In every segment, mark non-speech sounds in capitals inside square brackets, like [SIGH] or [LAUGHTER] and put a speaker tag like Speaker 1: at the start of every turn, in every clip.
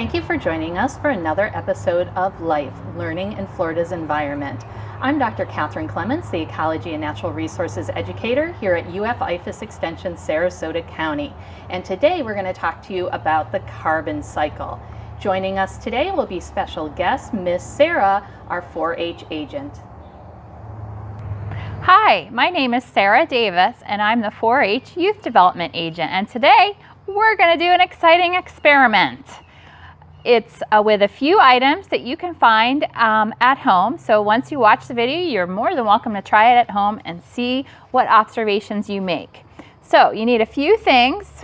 Speaker 1: Thank you for joining us for another episode of Life Learning in Florida's Environment. I'm Dr. Catherine Clements, the Ecology and Natural Resources Educator here at UF IFAS Extension, Sarasota County. And today we're going to talk to you about the carbon cycle. Joining us today will be special guest Miss Sarah, our 4 H agent.
Speaker 2: Hi, my name is Sarah Davis, and I'm the 4 H Youth Development Agent. And today we're going to do an exciting experiment. It's uh, with a few items that you can find um, at home. So once you watch the video, you're more than welcome to try it at home and see what observations you make. So you need a few things.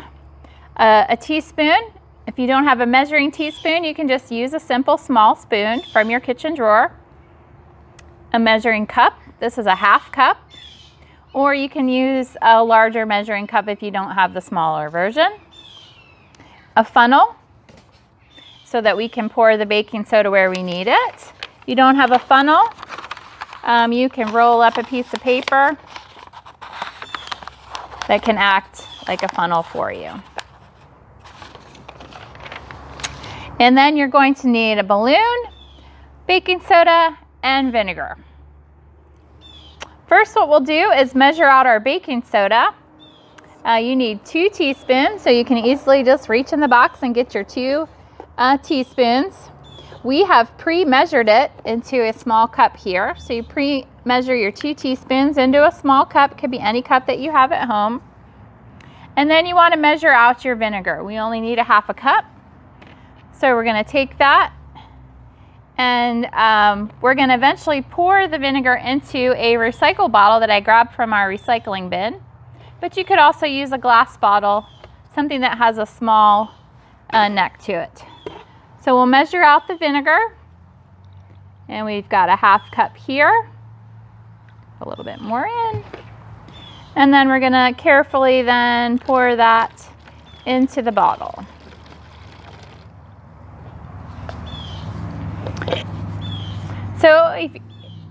Speaker 2: Uh, a teaspoon. If you don't have a measuring teaspoon, you can just use a simple small spoon from your kitchen drawer. A measuring cup. This is a half cup. Or you can use a larger measuring cup if you don't have the smaller version. A funnel so that we can pour the baking soda where we need it. You don't have a funnel, um, you can roll up a piece of paper that can act like a funnel for you. And then you're going to need a balloon, baking soda, and vinegar. First, what we'll do is measure out our baking soda. Uh, you need two teaspoons, so you can easily just reach in the box and get your two uh, teaspoons. We have pre-measured it into a small cup here. So you pre-measure your two teaspoons into a small cup, could be any cup that you have at home. And then you want to measure out your vinegar. We only need a half a cup. So we're going to take that and um, we're going to eventually pour the vinegar into a recycle bottle that I grabbed from our recycling bin. But you could also use a glass bottle, something that has a small uh, neck to it. So we'll measure out the vinegar. And we've got a half cup here. A little bit more in. And then we're gonna carefully then pour that into the bottle. So if,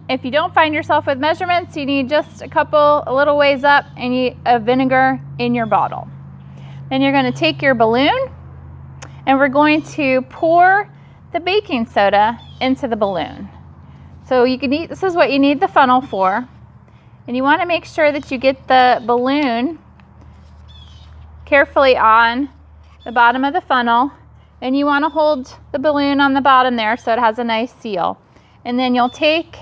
Speaker 2: if you don't find yourself with measurements, you need just a couple, a little ways up and you of vinegar in your bottle. Then you're gonna take your balloon and we're going to pour the baking soda into the balloon. So you can eat, this is what you need the funnel for. And you want to make sure that you get the balloon carefully on the bottom of the funnel. And you want to hold the balloon on the bottom there so it has a nice seal. And then you'll take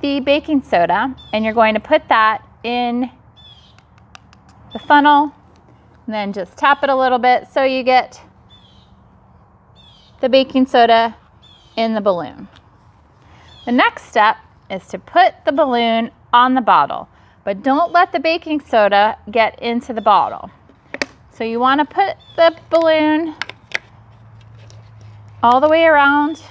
Speaker 2: the baking soda and you're going to put that in the funnel and then just tap it a little bit so you get the baking soda in the balloon. The next step is to put the balloon on the bottle, but don't let the baking soda get into the bottle. So you want to put the balloon all the way around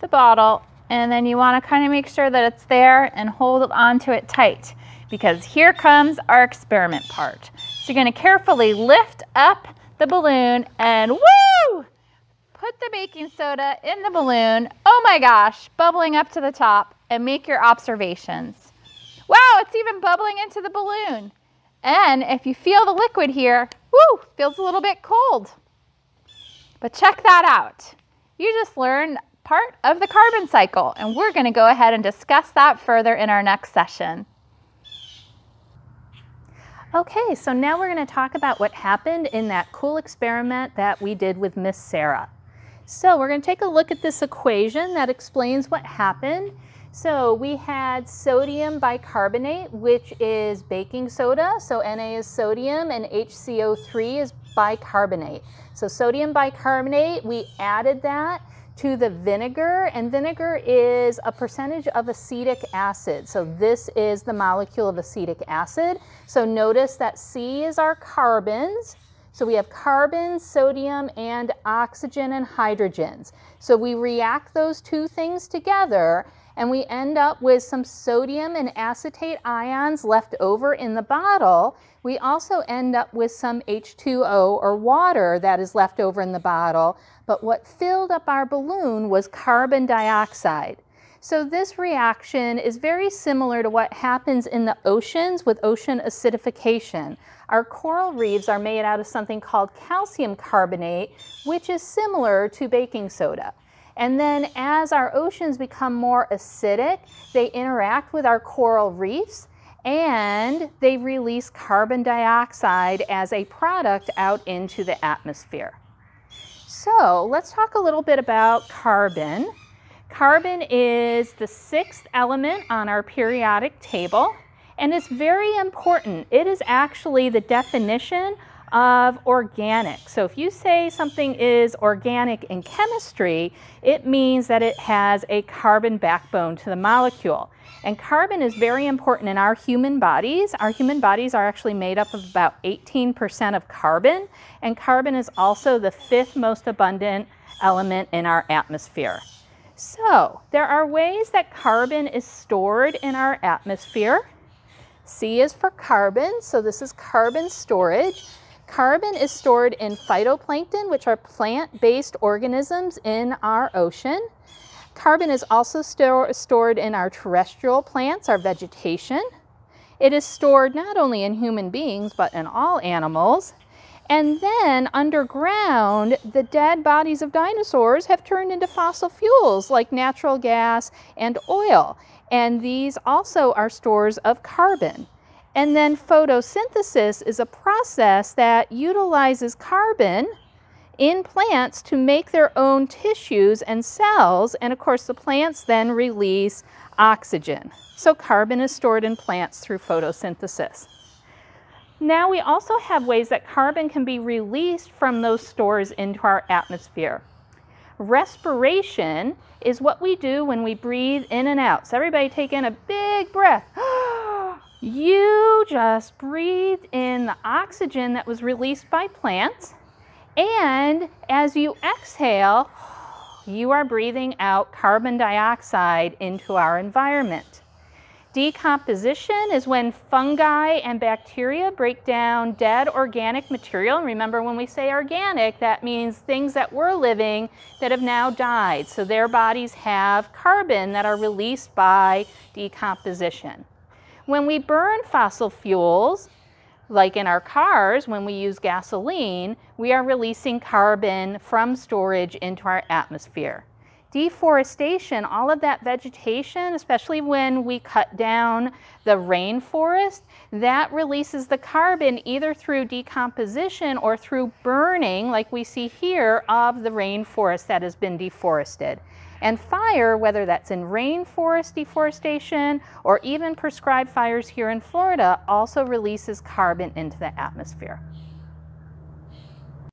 Speaker 2: the bottle and then you want to kind of make sure that it's there and hold onto it tight because here comes our experiment part. So you're going to carefully lift up the balloon and woo! Put the baking soda in the balloon. Oh my gosh, bubbling up to the top and make your observations. Wow, it's even bubbling into the balloon. And if you feel the liquid here, whoo, feels a little bit cold. But check that out. You just learned part of the carbon cycle, and we're going to go ahead and discuss that further in our next session.
Speaker 1: Okay, so now we're going to talk about what happened in that cool experiment that we did with Miss Sarah. So we're going to take a look at this equation that explains what happened. So we had sodium bicarbonate, which is baking soda. So Na is sodium and HCO3 is bicarbonate. So sodium bicarbonate, we added that to the vinegar, and vinegar is a percentage of acetic acid. So this is the molecule of acetic acid. So notice that C is our carbons, so we have carbon, sodium, and oxygen and hydrogens. So we react those two things together and we end up with some sodium and acetate ions left over in the bottle. We also end up with some H2O or water that is left over in the bottle. But what filled up our balloon was carbon dioxide. So this reaction is very similar to what happens in the oceans with ocean acidification. Our coral reefs are made out of something called calcium carbonate, which is similar to baking soda. And then as our oceans become more acidic, they interact with our coral reefs and they release carbon dioxide as a product out into the atmosphere. So let's talk a little bit about carbon. Carbon is the sixth element on our periodic table, and it's very important. It is actually the definition of organic. So if you say something is organic in chemistry, it means that it has a carbon backbone to the molecule. And carbon is very important in our human bodies. Our human bodies are actually made up of about 18% of carbon, and carbon is also the fifth most abundant element in our atmosphere. So there are ways that carbon is stored in our atmosphere. C is for carbon, so this is carbon storage. Carbon is stored in phytoplankton, which are plant-based organisms in our ocean. Carbon is also store, stored in our terrestrial plants, our vegetation. It is stored not only in human beings, but in all animals. And then underground, the dead bodies of dinosaurs have turned into fossil fuels like natural gas and oil. And these also are stores of carbon. And then photosynthesis is a process that utilizes carbon in plants to make their own tissues and cells. And of course, the plants then release oxygen. So carbon is stored in plants through photosynthesis. Now we also have ways that carbon can be released from those stores into our atmosphere. Respiration is what we do when we breathe in and out. So everybody take in a big breath. [GASPS] you just breathed in the oxygen that was released by plants. And as you exhale, [GASPS] you are breathing out carbon dioxide into our environment. Decomposition is when fungi and bacteria break down dead organic material. And remember, when we say organic, that means things that were living that have now died. So their bodies have carbon that are released by decomposition. When we burn fossil fuels, like in our cars, when we use gasoline, we are releasing carbon from storage into our atmosphere deforestation, all of that vegetation, especially when we cut down the rainforest, that releases the carbon either through decomposition or through burning, like we see here, of the rainforest that has been deforested. And fire, whether that's in rainforest deforestation or even prescribed fires here in Florida, also releases carbon into the atmosphere.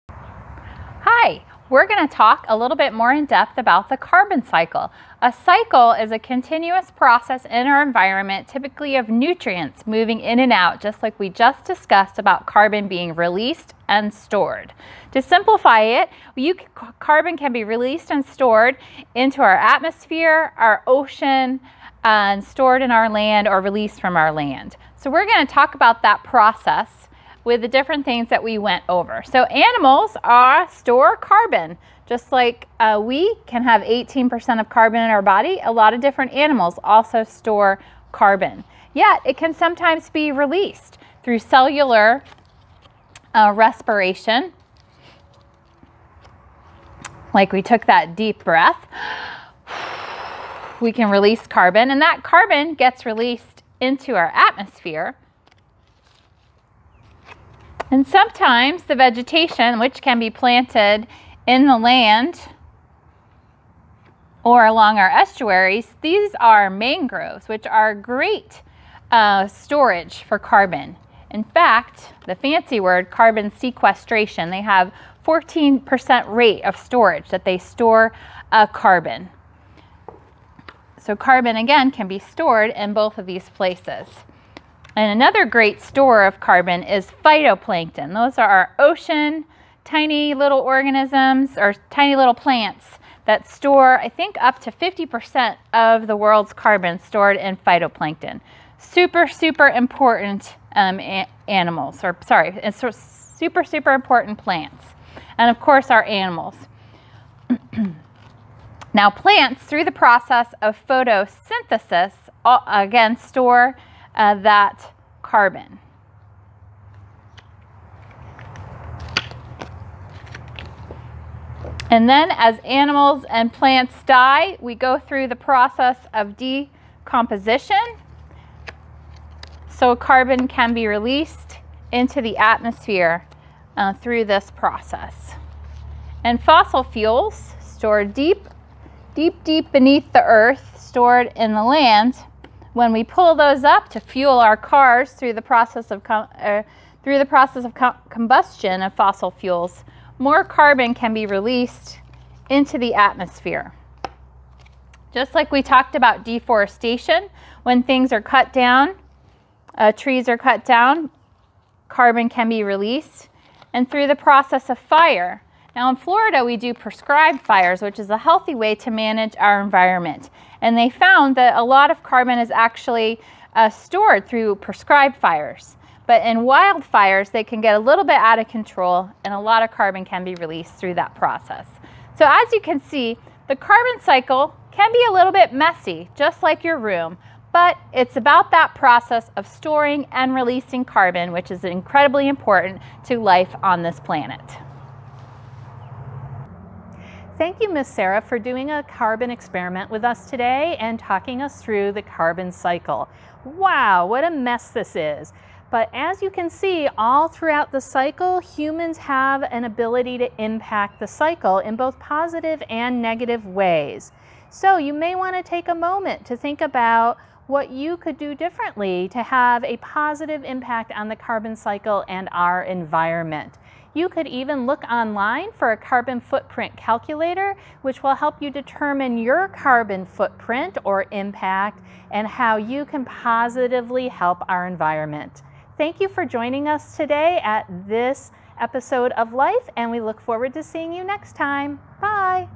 Speaker 2: Hi, we're going to talk a little bit more in depth about the carbon cycle. A cycle is a continuous process in our environment, typically of nutrients moving in and out, just like we just discussed about carbon being released and stored. To simplify it, you, carbon can be released and stored into our atmosphere, our ocean, and stored in our land or released from our land. So we're going to talk about that process with the different things that we went over. So animals are store carbon. Just like uh, we can have 18% of carbon in our body, a lot of different animals also store carbon. Yet it can sometimes be released through cellular uh, respiration. Like we took that deep breath, we can release carbon, and that carbon gets released into our atmosphere and sometimes the vegetation, which can be planted in the land or along our estuaries, these are mangroves, which are great uh, storage for carbon. In fact, the fancy word, carbon sequestration, they have 14% rate of storage that they store uh, carbon. So carbon, again, can be stored in both of these places. And another great store of carbon is phytoplankton. Those are our ocean, tiny little organisms or tiny little plants that store, I think, up to 50% of the world's carbon stored in phytoplankton. Super, super important um, animals, or sorry, super, super important plants. And of course, our animals. [CLEARS THROAT] Now plants, through the process of photosynthesis, again store uh, that carbon. And then as animals and plants die, we go through the process of decomposition. So carbon can be released into the atmosphere uh, through this process. And fossil fuels stored deep, deep, deep beneath the earth, stored in the land, when we pull those up to fuel our cars through the process of uh, through the process of co combustion of fossil fuels, more carbon can be released into the atmosphere. Just like we talked about deforestation, when things are cut down, uh, trees are cut down, carbon can be released. And through the process of fire. Now in Florida, we do prescribed fires, which is a healthy way to manage our environment. And they found that a lot of carbon is actually uh, stored through prescribed fires. But in wildfires, they can get a little bit out of control and a lot of carbon can be released through that process. So as you can see, the carbon cycle can be a little bit messy, just like your room, but it's about that process of storing and releasing carbon, which is incredibly important to life on this planet.
Speaker 1: Thank you, Miss Sarah, for doing a carbon experiment with us today and talking us through the carbon cycle. Wow, what a mess this is. But as you can see, all throughout the cycle, humans have an ability to impact the cycle in both positive and negative ways. So you may want to take a moment to think about what you could do differently to have a positive impact on the carbon cycle and our environment. You could even look online for a carbon footprint calculator, which will help you determine your carbon footprint or impact and how you can positively help our environment. Thank you for joining us today at this episode of Life, and we look forward to seeing you next time. Bye.